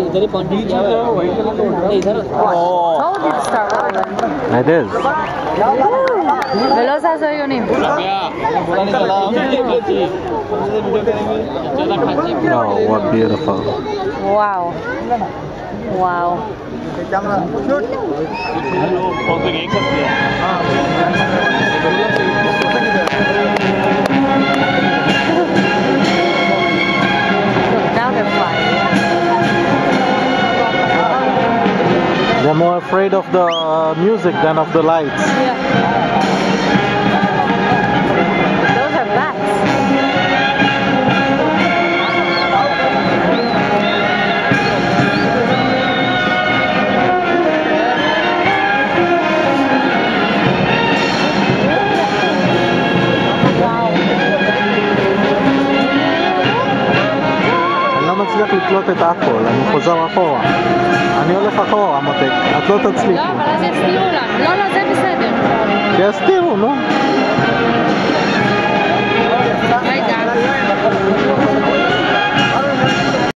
इधर ही पॉइंट किया हुआ है इधर Told you to start rolling. It is. Velosa soy yo ni. Oh, what beautiful. Wow. Wow. Look, They're more afraid of the music than of the lights. Those מצליח לקלוט את הכל, אני חוזר אחורה. אני הולך אחורה, מותק, את לא תצליחי. לא, אבל אז יסתירו לנו. לא, לא, זה בסדר. יסתירו, נו. לא?